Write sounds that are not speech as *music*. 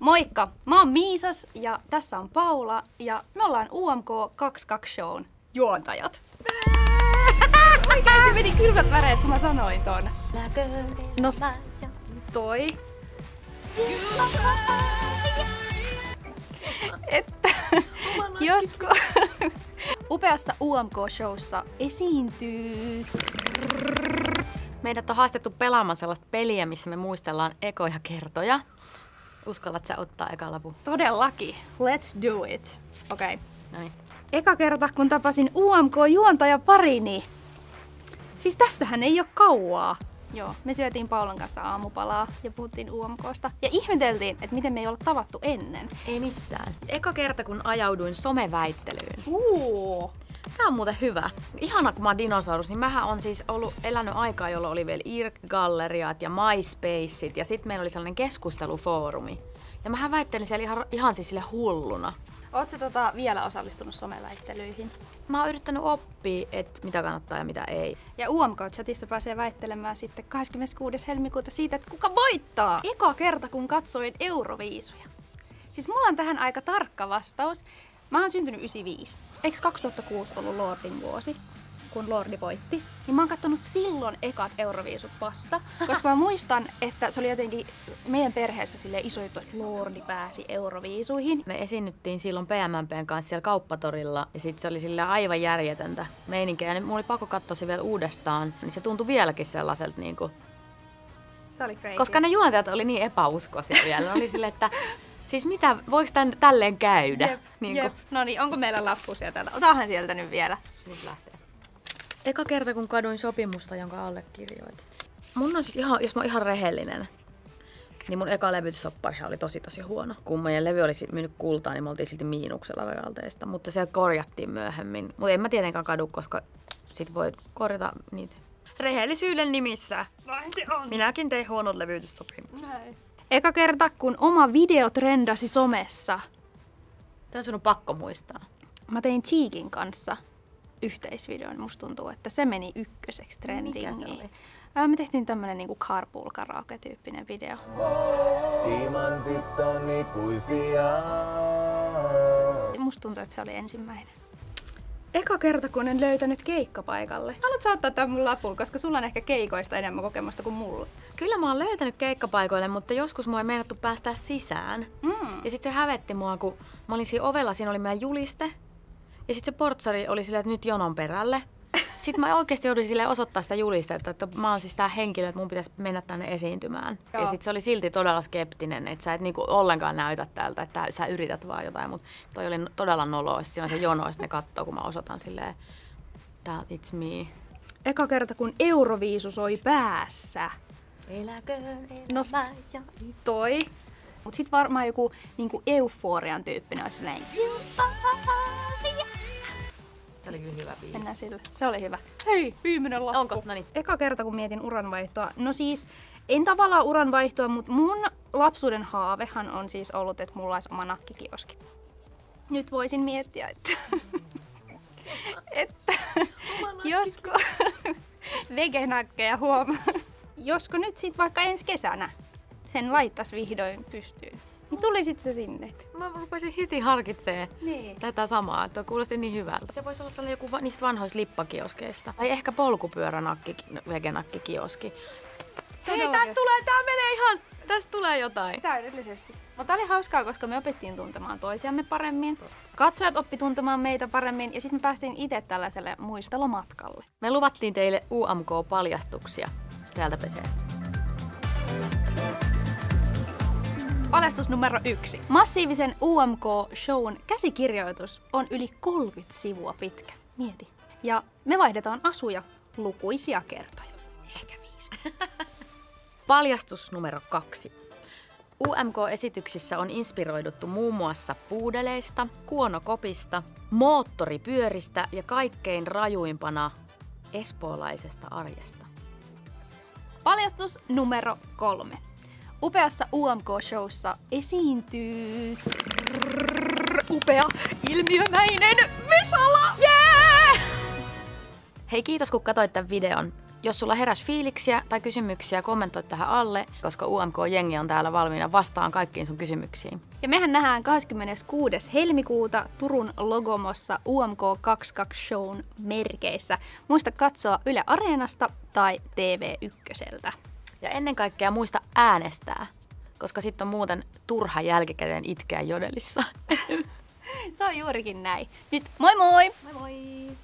Moikka! Mä oon Miisas ja tässä on Paula ja me ollaan UMK 22 Shown juontajat. Oikeesti meni kylmät väreet, kun mä sanoin ton. No, toi. Että josko upeassa UMK-showssa esiintyy Meidät on haastettu pelaamaan sellaista peliä, missä me muistellaan ekoja kertoja. Uskallat sä ottaa eka lapu? todellakin. Let's do it. Okei. Okay. Eka kerta, kun tapasin UMK-juontaja parini. Siis tästähän ei ole kauaa. Joo, me syötiin Paulan kanssa aamupalaa ja puhuttiin UMKsta. Ja ihmeteltiin, että miten me ei olla tavattu ennen. Ei missään. Eka kerta, kun ajauduin someväittelyyn. Uu. Tää on muuten hyvä. Ihana, kun mä oon dinosaurus, niin mähän on siis ollut elänyt aikaa, jolloin oli vielä IRC-galleriat ja MySpaceit ja sitten meillä oli sellainen keskustelufoorumi. Ja mähän väittelin siellä ihan, ihan siis sille hulluna. Ootko tota vielä osallistunut someväittelyihin? Mä oon yrittänyt oppia, että mitä kannattaa ja mitä ei. Ja UMK-chatissa pääsee väittelemään sitten 26. helmikuuta siitä, että kuka voittaa. Eka kerta, kun katsoin Euroviisuja. Siis mulla on tähän aika tarkka vastaus. Mä oon syntynyt 95. Eikö 2006 ollut Lordin vuosi? kun Lordi voitti, niin mä oon kattonut silloin ekat Euroviisut vasta, *laughs* koska mä muistan, että se oli jotenkin meidän perheessä sille iso juttu, että Lordi pääsi Euroviisuihin. Me esiinnyttiin silloin PMMPn kanssa siellä kauppatorilla ja sitten se oli sille aivan järjetöntä meininkiä. Ja mulla oli pakko katsoa se vielä uudestaan, niin se tuntui vieläkin sellaiselta niin kuin, Se oli crazy. Koska ne juontajat oli niin epäuskoisia vielä. Ne oli silleen, että *laughs* siis mitä, voiko tän tälleen käydä? Jep, niin jep. No niin, onko meillä lappu sieltä? Otahan sieltä nyt vielä. Nyt lähtee. Eka kerta, kun kaduin sopimusta, jonka allekirjoitin. Mun on siis ihan, jos mä oon ihan rehellinen, niin mun eka levytysopparihan oli tosi tosi huono. Kun meidän levy oli sit myynyt kultaa, niin me oltiin silti miinuksella rojalteista. Mutta se korjattiin myöhemmin. Mutta en mä tietenkään kadu, koska sit voi korjata niitä. Rehellisyyden nimissä. Näin se on. Minäkin tein huonot levytyssopimukset. Näin. Eka kerta, kun oma video trendasi somessa, Tämä on sun pakko muistaa. mä tein Cheekin kanssa yhteisvideon. Musta tuntuu, että se meni ykköseksi trendingiin. Mikä se oli? Ää, Me tehtiin tämmönen niinku carpool karaoke-tyyppinen video. Timantit on ikuisia. Musta tuntuu, että se oli ensimmäinen. Eka kerta, kun en löytänyt keikkapaikalle. Haluatko ottaa tämän mun lapun, koska sulla on ehkä keikoista enemmän kokemusta kuin mulla. Kyllä mä oon löytänyt keikkapaikoille, mutta joskus mua ei meinattu päästää sisään. Mm. Ja sitten se hävetti mua, kun mä olin siinä ovella, siinä oli meidän juliste. Ja sitten se portsari oli silleen, että nyt jonon perälle. Sitten mä oikeasti joudun sille osoittaa sitä julistetta, että mä oon siis tää henkilö, että mun pitäisi mennä tänne esiintymään. Joo. Ja sitten se oli silti todella skeptinen, että sä et niinku ollenkaan näytä tältä, että sä yrität vaan jotain. Mutta toi oli todella noloa. Sitten siinä on se jono, ja ne kattoo, kun mä osoitan silleen, that it's me. Eka kerta, kun Euroviisu soi päässä. Eläköön No, toi. Mut sit varmaan joku niinku euforian tyyppinen olisi silleen, Se oli kyllä hyvä biisi. mennään sille. Se oli hyvä. Hei, viimeinen lappu. Onko? Noniin. Eka kerta, kun mietin uranvaihtoa. No siis, en tavallaan uranvaihtoa, mutta mun lapsuuden haavehan on siis ollut, että mulla olisi oma nakkikioski. Nyt voisin miettiä, että, *laughs* että *laughs* josko vegenakkeja huomaa. Josko nyt sit vaikka ensi kesänä sen laittas vihdoin pystyyn. Niin tulisit se sinne. Mä rupesin heti harkitsee Niin. tätä samaa, että kuulosti niin hyvältä. Se voisi olla sellainen joku va- niistä vanhoista lippakioskeista. Tai ehkä polkupyöränakki, vegenakkikioski. Hei, tästä tulee, tää menee ihan, tästä tulee jotain. Täydellisesti. Mutta oli hauskaa, koska me opettiin tuntemaan toisiamme paremmin. Katsojat oppi tuntemaan meitä paremmin ja sitten me päästiin itse tällaiselle muistelomatkalle. Me luvattiin teille UMK-paljastuksia. Täältä pesee. Paljastus numero yksi. Massiivisen UMK-shown käsikirjoitus on yli 30 sivua pitkä. Mieti. Ja me vaihdetaan asuja lukuisia kertoja. Ehkä viisi. *laughs* Paljastus numero kaksi. UMK-esityksissä on inspiroiduttu muun muassa puudeleista, kuonokopista, moottoripyöristä ja kaikkein rajuimpana espoolaisesta arjesta. Paljastus numero kolme. Upeassa UMK-showssa esiintyy upea, ilmiömäinen Vesala! Yeah! Hei kiitos kun katsoit tämän videon. Jos sulla heräs fiiliksiä tai kysymyksiä, kommentoi tähän alle, koska UMK-jengi on täällä valmiina vastaan kaikkiin sun kysymyksiin. Ja mehän nähdään 26. helmikuuta Turun Logomossa UMK 22 Shown merkeissä. Muista katsoa Yle Areenasta tai TV1. Ja ennen kaikkea muista äänestää, koska sitten on muuten turha jälkikäteen itkeä jodelissa. *laughs* Se on juurikin näin. Nyt moi moi! Moi moi!